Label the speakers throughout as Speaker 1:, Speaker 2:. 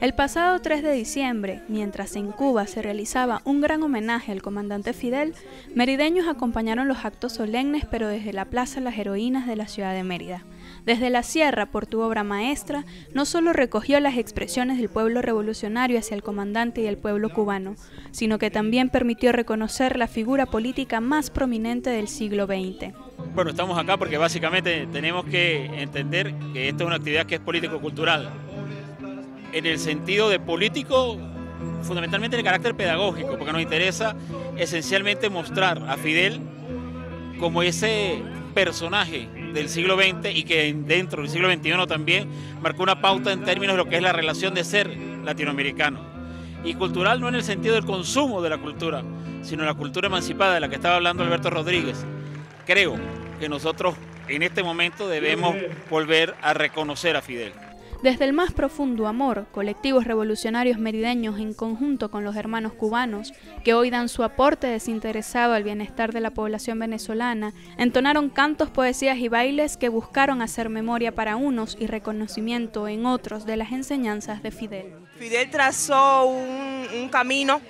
Speaker 1: El pasado 3 de diciembre, mientras en Cuba se realizaba un gran homenaje al comandante Fidel, merideños acompañaron los actos solemnes pero desde la Plaza Las Heroínas de la ciudad de Mérida. Desde la sierra, por tu obra maestra, no solo recogió las expresiones del pueblo revolucionario hacia el comandante y el pueblo cubano, sino que también permitió reconocer la figura política más prominente del siglo XX.
Speaker 2: Bueno, estamos acá porque básicamente tenemos que entender que esta es una actividad que es político-cultural en el sentido de político, fundamentalmente en el carácter pedagógico, porque nos interesa esencialmente mostrar a Fidel como ese personaje del siglo XX y que dentro del siglo XXI también marcó una pauta en términos de lo que es la relación de ser latinoamericano. Y cultural no en el sentido del consumo de la cultura, sino la cultura emancipada de la que estaba hablando Alberto Rodríguez. Creo que nosotros en este momento debemos volver a reconocer a Fidel.
Speaker 1: Desde el más profundo amor, colectivos revolucionarios merideños en conjunto con los hermanos cubanos, que hoy dan su aporte desinteresado al bienestar de la población venezolana, entonaron cantos, poesías y bailes que buscaron hacer memoria para unos y reconocimiento en otros de las enseñanzas de Fidel.
Speaker 3: Fidel trazó un, camino,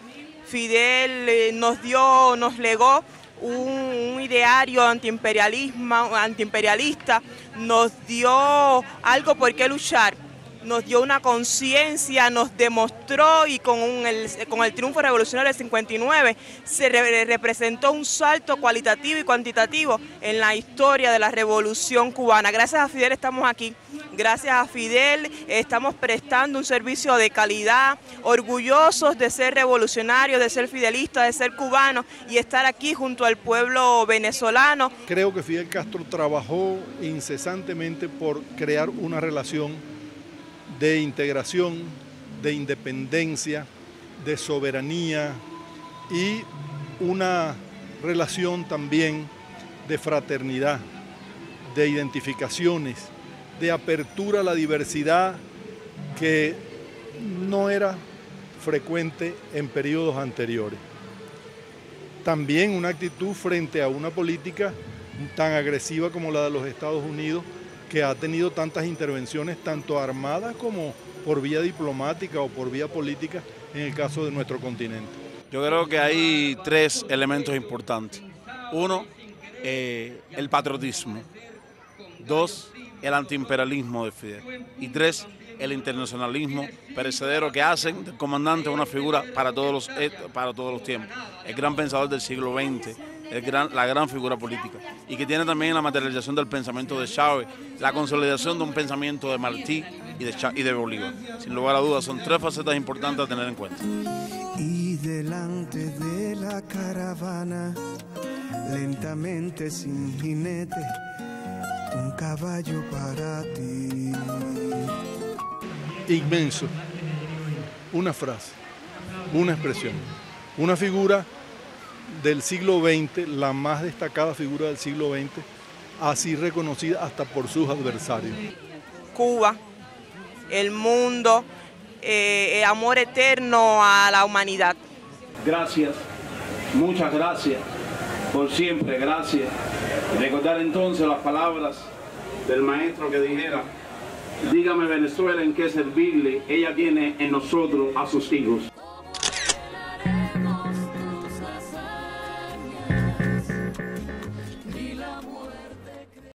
Speaker 3: Fidel eh, nos dio, nos legó un, ideario antiimperialista, nos dio algo por qué luchar, nos dio una conciencia, nos demostró y con, el, con el triunfo revolucionario del 59 se representó un salto cualitativo y cuantitativo en la historia de la revolución cubana. Gracias a Fidel estamos aquí. Gracias a Fidel estamos prestando un servicio de calidad, orgullosos de ser revolucionarios, de ser fidelistas, de ser cubanos y estar aquí junto al pueblo venezolano.
Speaker 4: Creo que Fidel Castro trabajó incesantemente por crear una relación de integración, de independencia, de soberanía y una relación también de fraternidad, de identificaciones de apertura a la diversidad que no era frecuente en periodos anteriores. También una actitud frente a una política tan agresiva como la de los Estados Unidos, que ha tenido tantas intervenciones, tanto armadas como por vía diplomática o por vía política, en el caso de nuestro continente.
Speaker 5: Yo creo que hay tres elementos importantes. Uno, eh, el patriotismo. Dos, el antiimperialismo de Fidel. Y tres, el internacionalismo perecedero que hacen del comandante una figura para todos los, eh, para todos los tiempos. El gran pensador del siglo XX, el gran, la gran figura política. Y que tiene también la materialización del pensamiento de Chávez, la consolidación de un pensamiento de Martí y de, y de Bolívar. Sin lugar a dudas, son tres facetas importantes a tener en cuenta.
Speaker 6: Y delante de la caravana, lentamente sin jinete un caballo para ti.
Speaker 4: Inmenso. Una frase, una expresión, una figura del siglo XX, la más destacada figura del siglo XX, así reconocida hasta por sus adversarios.
Speaker 3: Cuba, el mundo, eh, amor eterno a la humanidad.
Speaker 7: Gracias, muchas gracias, por siempre, gracias. Recordar entonces las palabras del maestro que dijera, dígame Venezuela en qué servirle, ella tiene en nosotros a sus hijos.